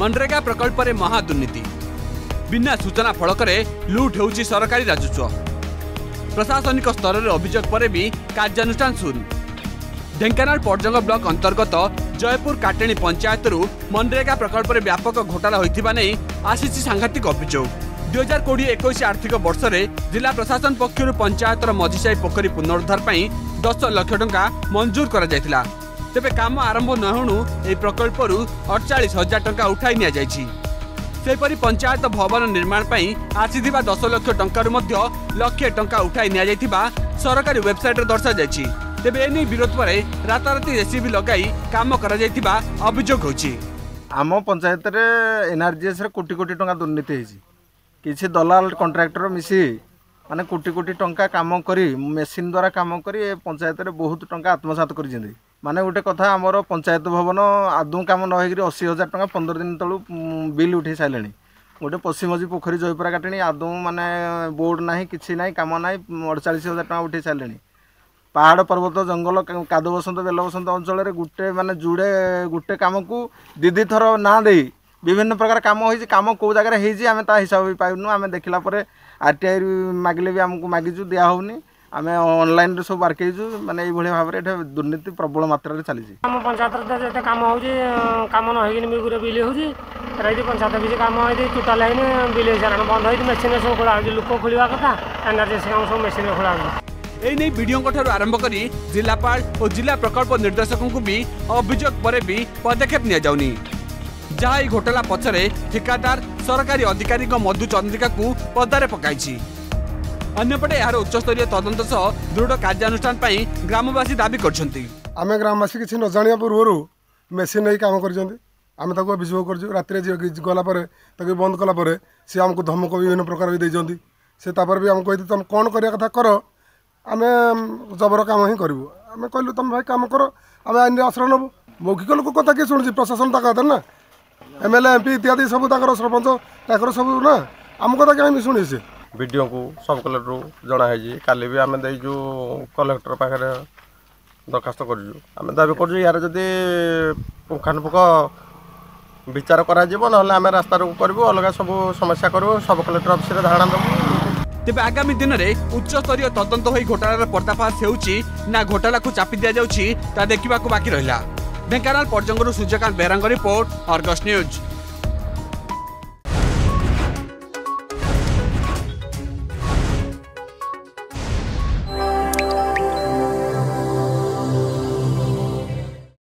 मनरेगा प्रकल्पले महादुर्नीति बिना सूचना फलकले लुट हो सरकारी राजस्व प्रशासनिक स्तर भी कार्यानुषान सुरु ढेकाना पर्जङ ब्लक अंतर्गत जयपुर काटेणी रु मनरेगा प्रकल्पर व्यापक घोटाला आसी सांघातिक अभोग दुई हजार कोड़े एक आर्थिक वर्षले जिला प्रशासन पक्ष पंचायतर मझीसाई मझिसाई पोखरी पुनरुद्धारै दस लक्ष टा करा ତେବେ କାମ ଆରମ୍ଭ ନ ହେଣୁ ଏହି ପ୍ରକଳ୍ପରୁ ଅଡ଼ଚାଳିଶ ହଜାର ଟଙ୍କା ଉଠାଇ ନିଆଯାଇଛି ସେହିପରି ପଞ୍ଚାୟତ ଭବନ ନିର୍ମାଣ ପାଇଁ ଆସିଥିବା ଦଶ ଲକ୍ଷ ଟଙ୍କାରୁ ମଧ୍ୟ ଲକ୍ଷେ ଟଙ୍କା ଉଠାଇ ନିଆଯାଇଥିବା ସରକାରୀ ୱେବସାଇଟ୍ରେ ଦର୍ଶାଯାଇଛି ତେବେ ଏନେଇ ବିରୋଧ ପରେ ରାତାରାତି ଜେସିବି ଲଗାଇ କାମ କରାଯାଇଥିବା ଅଭିଯୋଗ ହେଉଛି ଆମ ପଞ୍ଚାୟତରେ ଏନ୍ଆର୍ଜିଏସ୍ରେ କୋଟି କୋଟି ଟଙ୍କା ଦୁର୍ନୀତି ହେଇଛି କିଛି ଦଲାଲ କଣ୍ଟ୍ରାକ୍ଟର ମିଶି ମାନେ କୋଟି କୋଟି ଟଙ୍କା କାମ କରି ମେସିନ୍ ଦ୍ୱାରା କାମ କରି ଏ ପଞ୍ଚାୟତରେ ବହୁତ ଟଙ୍କା ଆତ୍ମସାତ କରିଛନ୍ତି ମାନେ ଗୋଟେ କଥା ଆମର ପଞ୍ଚାୟତ ଭବନ ଆଦୌ କାମ ନ ହେଇକିରି ଅଶୀ ହଜାର ଟଙ୍କା ପନ୍ଦର ଦିନ ତଳୁ ବିଲ୍ ଉଠାଇ ସାରିଲେଣି ଗୋଟେ ପଶ୍ଚିମଝି ପୋଖରୀ ଜୟପୁରା କାଟିଣି ଆଦୌ ମାନେ ବୋର୍ଡ଼ ନାହିଁ କିଛି ନାହିଁ କାମ ନାହିଁ ଅଡ଼ଚାଳିଶ ହଜାର ଟଙ୍କା ଉଠାଇ ସାରିଲେଣି ପାହାଡ଼ ପର୍ବତ ଜଙ୍ଗଲ କାଦ ବସନ୍ତ ବେଲବସନ୍ତ ଅଞ୍ଚଳରେ ଗୋଟେ ମାନେ ଯୁଡ଼େ ଗୋଟେ କାମକୁ ଦୁଇ ଦୁଇ ଥର ନାଁ ଦେଇ ବିଭିନ୍ନ ପ୍ରକାର କାମ ହୋଇଛି କାମ କେଉଁ ଜାଗାରେ ହେଇଛି ଆମେ ତା ହିସାବ ବି ପାଇନୁ ଆମେ ଦେଖିଲା ପରେ ଆର୍ ଟି ଆଇ ମାଗିଲେ ବି ଆମକୁ ମାଗିଛୁ ଦିଆ ହେଉନି ଆମେ ଅନଲାଇନ୍ରେ ସବୁ ବାର୍କେଇଛୁ ମାନେ ଏଇଭଳି ଭାବରେ ଏଠି ଦୁର୍ନୀତି ପ୍ରବଳ ମାତ୍ରାରେ ଚାଲିଛି ଆମ ପଞ୍ଚାୟତରେ ଯେତେ କାମ ହେଉଛି କାମ ନ ହେଇକିନି ମିଗୁରେ ବିଲ୍ ହେଉଛି ରହିଛି ପଞ୍ଚାୟତ କିଛି କାମ ହେଇଛି ଟୋଟାଲ୍ ହେଇନି ବିଲ୍ ହେଇସାରିଲାଣି ବନ୍ଦ ହେଇଛି ମେସିନ୍ରେ ସବୁ ଖୋଳା ହେଉଛି ଲୋକ ଖୋଳିବା କଥା ଏନର୍ଜେନ୍ସି କାମ ସବୁ ମେସିନ୍ରେ ଖୋଳା ହେଉଛି এই নেই বিডিওঙ্কঠার আরম্ভ করে জেলাপাল ও জেলা প্রকল্প নির্দেশকঙ্কু বি অভিযোগ পরে বি পদক্ষেপ নিয়া যাওনি যা এই ঘোটালা পছরে ঠিকাদার সরকারি অধিকারী মধু চন্দ্রিকা পদারে পকাইছি অন্যপটে এর উচ্চস্তরীয় তদন্ত সহ দৃঢ় কার্যানুষ্ঠান পাই গ্রামবাসী দাবি করছেন আমি গ্রামবাসী কিছু ন জাঁয়া পূর্বর মেসিন নেই কাম করছেন আমি তাকে অভিযোগ করছু রাতে গলাপরে তাকে বন্ধ কলাপরে সে আমি ধমক বিভিন্ন প্রকার দিয়েছেন সে তাপরে বি আমি তুমি কম করার কথা কর আমি জবর কাম হি করবু আমি কইলু তুমি ভাই কাম কর আমি আইনের আশ্রয় নেবু মৌখিক লোক কথা কি শুনেছি প্রশাসন তা কথা না এমএলএ এমপি ইত্যাদি সব তাঁর সরপঞ্চ তাঁর সব না আম কথা কেমন শুনেছে ବିଡ଼ିଓଙ୍କୁ ସବ୍ କଲେକ୍ଟରକୁ ହେଇଛି କାଲି ବି ଆମେ ଦେଇଛୁ କଲେକ୍ଟର ପାଖରେ ଦରଖାସ୍ତ କରିଛୁ ଆମେ ଦାବି କରୁଛୁ ଏହାର ଯଦି ପୁଙ୍ଖାନୁପୁଙ୍ଖ ବିଚାର କରାଯିବ ନହେଲେ ଆମେ ରାସ୍ତାରୁ କରିବୁ ଅଲଗା ସବୁ ସମସ୍ୟା କରିବୁ ସବ୍ କଲେକ୍ଟର ଅଫିସରେ ଧାରଣା ଦେବୁ ତେବେ ଆଗାମୀ ଦିନରେ ଉଚ୍ଚସ୍ତରୀୟ ତଦନ୍ତ ହୋଇ ଘୋଟାଳାର ପର୍ଦ୍ଦାଫାଶ ହେଉଛି ନା ଘୋଟାଳାକୁ ଚାପି ଦିଆଯାଉଛି ତାହା ଦେଖିବାକୁ ବାକି ରହିଲା ଢେଙ୍କାନାଳ ପର୍ଯ୍ୟଙ୍ଗରୁ ସୂର୍ଯ୍ୟକାନ୍ତ ବେହେରାଙ୍କ ରିପୋର୍ଟ ଅର୍ଗସ୍ ନ୍ୟୁଜ୍